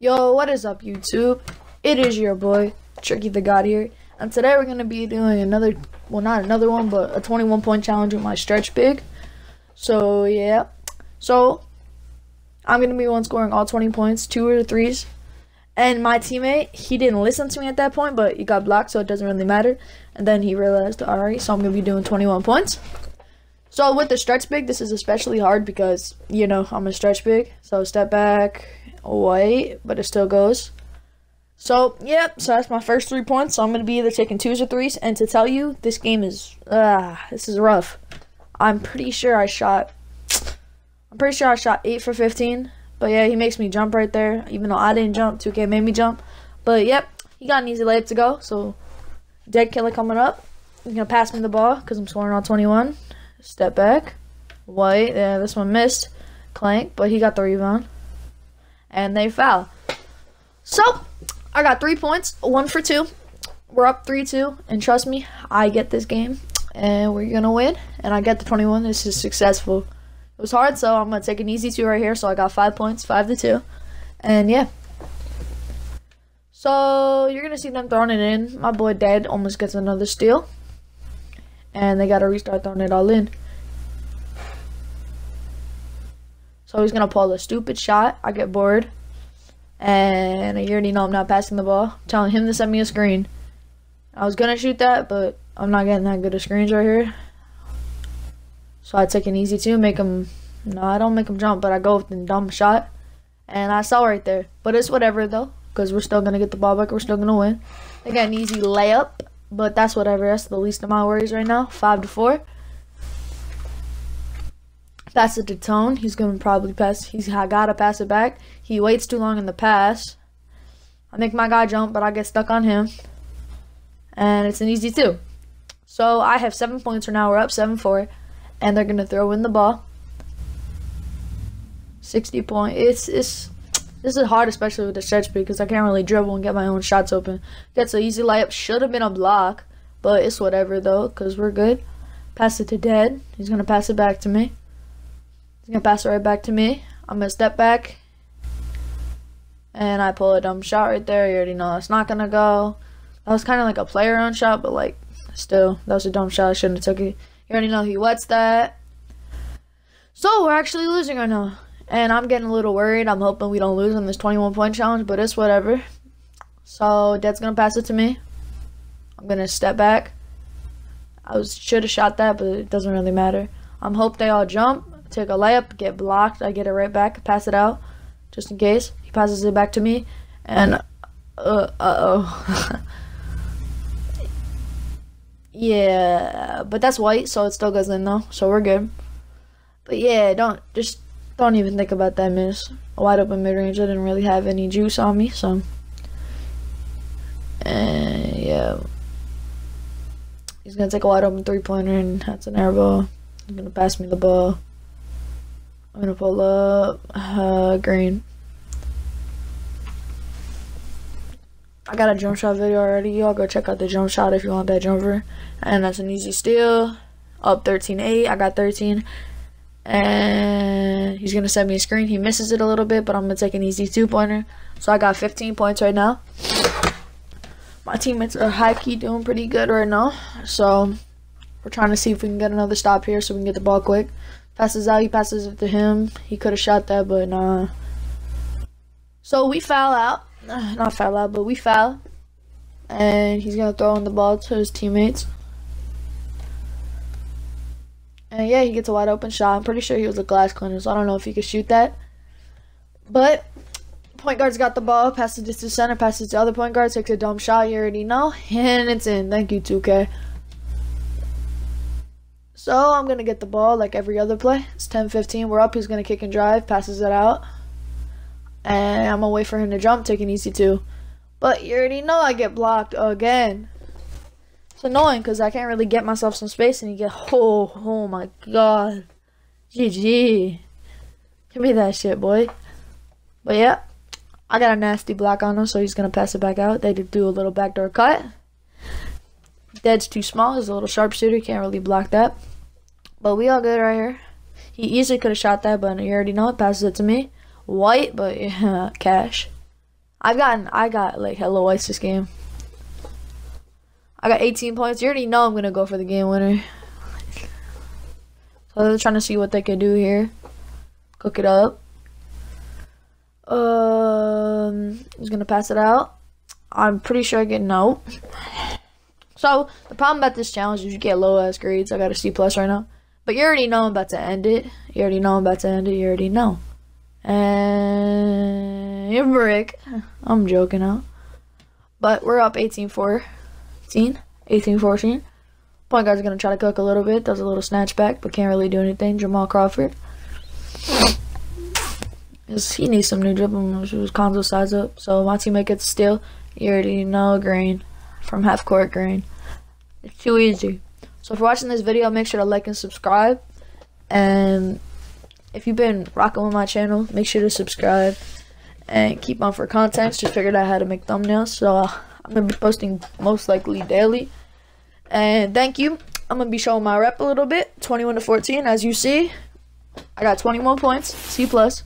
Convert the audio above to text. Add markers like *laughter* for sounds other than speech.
Yo, what is up, YouTube? It is your boy, Tricky the God here, and today we're going to be doing another, well, not another one, but a 21 point challenge with my stretch big. So, yeah. So, I'm going to be one scoring all 20 points, two or threes. And my teammate, he didn't listen to me at that point, but he got blocked, so it doesn't really matter. And then he realized, alright, so I'm going to be doing 21 points. So with the stretch big, this is especially hard because, you know, I'm a stretch big. So step back, away, but it still goes. So, yep, so that's my first three points. So I'm going to be either taking twos or threes. And to tell you, this game is, ah, this is rough. I'm pretty sure I shot, I'm pretty sure I shot 8 for 15. But yeah, he makes me jump right there. Even though I didn't jump, 2K made me jump. But yep, he got an easy layup to go. So, dead killer coming up. He's going to pass me the ball because I'm scoring on 21. Step back. White. Yeah, this one missed. Clank, but he got the rebound. And they foul. So, I got three points. One for two. We're up 3-2. And trust me, I get this game. And we're going to win. And I get the 21. This is successful. It was hard, so I'm going to take an easy two right here. So I got five points. Five to two. And yeah. So, you're going to see them throwing it in. My boy Dad almost gets another steal and they got to restart throwing it all in. So he's gonna pull a stupid shot. I get bored, and you already know I'm not passing the ball. I'm telling him to send me a screen. I was gonna shoot that, but I'm not getting that good of screens right here. So I take an easy two, make him. No, I don't make him jump, but I go with the dumb shot, and I saw right there. But it's whatever though, because we're still gonna get the ball back. We're still gonna win. I got an easy layup. But that's whatever. That's the least of my worries right now. Five to four. Pass it to Tone. He's gonna probably pass. He's gotta pass it back. He waits too long in the pass. I make my guy jump, but I get stuck on him. And it's an easy two. So I have seven points right now. We're up seven four, and they're gonna throw in the ball. Sixty point. It's it's this is hard, especially with the stretch because I can't really dribble and get my own shots open. Gets an easy layup. Should have been a block, but it's whatever though, because we're good. Pass it to Dead. He's going to pass it back to me. He's to pass it right back to me. I'm to step back. And I pull a dumb shot right there. You already know it's not to go. That was kind of like a player on shot, but like, still, that was a dumb shot. I shouldn't have took it. You already know he wets that. So, we're actually losing right now. And I'm getting a little worried. I'm hoping we don't lose on this 21 point challenge, but it's whatever. So Dad's gonna pass it to me. I'm gonna step back. I was should have shot that, but it doesn't really matter. I'm hope they all jump, take a layup, get blocked. I get it right back, pass it out, just in case. He passes it back to me, and uh, uh oh. *laughs* yeah, but that's white, so it still goes in though, so we're good. But yeah, don't just don't even think about that miss. A wide open mid range. I didn't really have any juice on me, so. And yeah. He's gonna take a wide open three pointer, and that's an air ball. He's gonna pass me the ball. I'm gonna pull up uh, green. I got a jump shot video already. Y'all go check out the jump shot if you want that jumper. And that's an easy steal. Up 13-8. I got 13 and he's gonna send me a screen. He misses it a little bit, but I'm gonna take an easy two pointer. So I got 15 points right now. My teammates are high key doing pretty good right now. So we're trying to see if we can get another stop here so we can get the ball quick. Passes out, he passes it to him. He could have shot that, but nah. So we foul out. *sighs* Not foul out, but we foul. And he's gonna throw in the ball to his teammates. And yeah, he gets a wide open shot. I'm pretty sure he was a glass cleaner, so I don't know if he could shoot that. But point guard's got the ball, passes it to center, passes to other point guard, takes a dumb shot, you already know, *laughs* and it's in. Thank you, 2K. So I'm gonna get the ball like every other play. It's 10-15. We're up. He's gonna kick and drive, passes it out, and I'm gonna wait for him to jump, take an easy two. But you already know I get blocked again. It's annoying because I can't really get myself some space and you get, *laughs* oh, oh my god. GG. Give me that shit, boy. But yeah, I got a nasty block on him, so he's going to pass it back out. They did do a little backdoor cut. Dead's too small. He's a little sharpshooter. Can't really block that. But we all good right here. He easily could have shot that, but you already know it. Passes it to me. White, but yeah, *laughs* cash. I've gotten I got like hello ice this game. I got 18 points. You already know I'm gonna go for the game winner. So they're trying to see what they can do here. Cook it up. Um, he's gonna pass it out. I'm pretty sure I get no. *laughs* So the problem about this challenge is you get low ass grades. I got a C plus right now. But you already know I'm about to end it. You already know I'm about to end it. You already know. And brick. I'm joking out. But we're up 18-14. 18-14. Point guard's gonna try to cook a little bit. Does a little snatch back, but can't really do anything. Jamal Crawford. He needs some new dribble moves. His console size up. So my teammate gets steal. You already know green. From half court green. It's too easy. So if you're watching this video, make sure to like and subscribe. And if you've been rocking with my channel, make sure to subscribe and keep on for content. Just figured out how to make thumbnails, so I'm gonna be posting most likely daily. And thank you. I'm gonna be showing my rep a little bit, 21 to 14. As you see, I got 21 points, C plus.